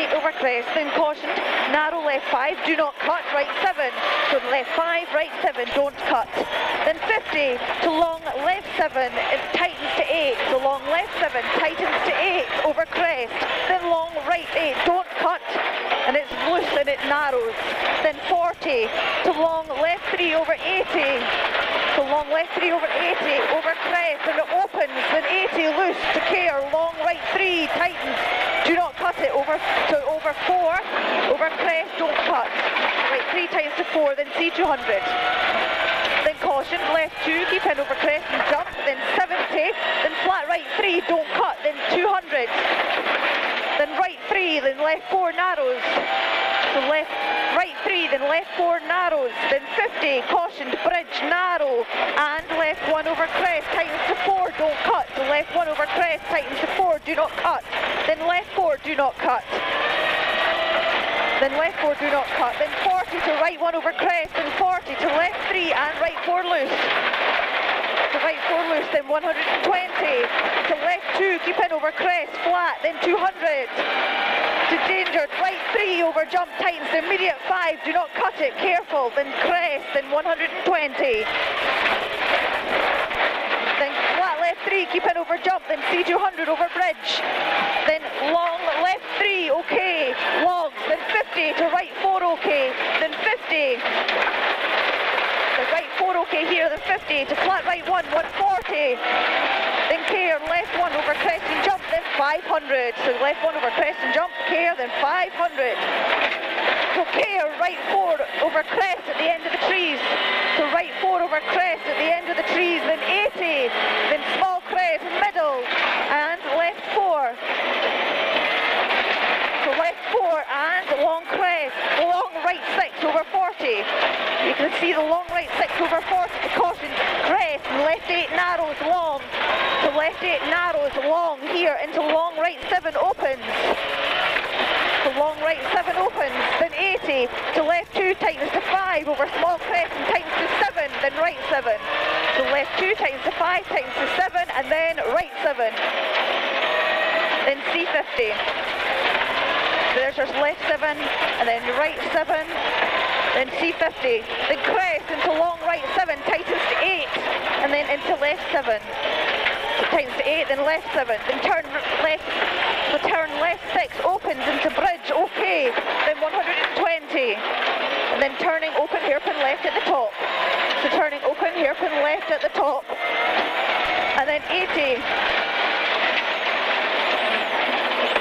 late over crest. Then cautioned, narrow left five, do not cut, right seven. So left five, right seven, don't cut. Then 50 to long left seven, it tightens to eight. So long left seven, tightens to eight over crest. Then long right eight, don't cut. And it's loose and it narrows. Then 40 to long left three over 80. So long left three over 80, over crest, and it opens, then 80 loose to care, long right three, tightens, do not it, over to over four, over crest, don't cut. Right three times to four, then C200. Then caution, left two, keep in over crest and jump, then 70, then flat right three, don't cut, then 200. Then right three, then left four narrows. Left, right three, then left four narrows, then 50, cautioned, bridge, narrow, and left one over crest, tightens to four, don't cut. So left one over crest, tightens to four, do not cut. Then left four, do not cut. Then left four, do not cut. Then 40 to right one over crest, and 40 to left three, and right four loose. To right four loose, then 120. To left two, keep in over crest, flat, then 200 to danger, right three over jump tightens, immediate five, do not cut it, careful, then crest, then 120. Then flat left three, keep in over jump, then C200 over bridge. Then long left three, okay, long, then 50 to right four, okay, then 50. The right four, okay here, then 50 to flat right one, 140. Then care, left one over crest 500. So left one over crest and jump, care, then 500. So care, right four over crest at the end of the trees. So right four over crest at the end of the trees, then 80. Then small crest, middle, and left four. So left four and long crest, long right six over 40. You can see the long right six over 40 to caution, crest, left eight narrows long. So left eight narrows long into long right 7 opens. So long right 7 opens, then 80 to left 2 tightens to 5 over small crest and tightens to 7, then right 7. So left 2 tightens to 5, tightens to 7 and then right 7. Then C50. There's just left 7 and then right 7 then C50, then crest into long right 7, tightens to 8, and then into left 7 times eight, then left seven, then turn left, return left six, opens into bridge, okay, then 120, and then turning open hairpin left at the top, so turning open hairpin left at the top, and then 80,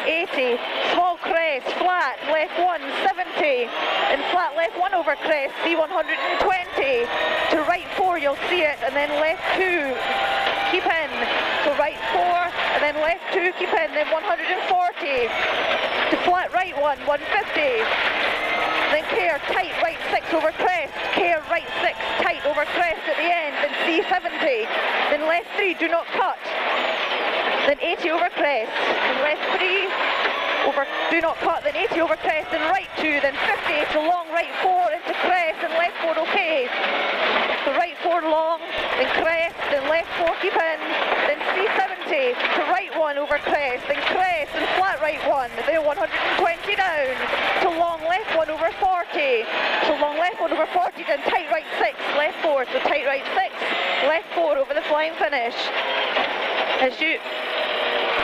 80, small crest, flat, left one, 70, and flat left one over crest, C120, to right four you'll see it, and then left two, so right four, and then left two, keep in, then 140, to flat right one, 150, then care, tight, right six over crest, care, right six, tight over crest at the end, then C70, then left three, do not cut, then 80 over crest, then left three, over, do not cut, then 80 over crest, then right two, then 50 to long right four into crest, and left four okay. So right four long, then crest, then left four keep in, then C70 over crest, then crest and flat right one, then 120 down, to long left one over 40, so long left one over 40, then tight right six, left four, so tight right six, left four over the flying finish. As you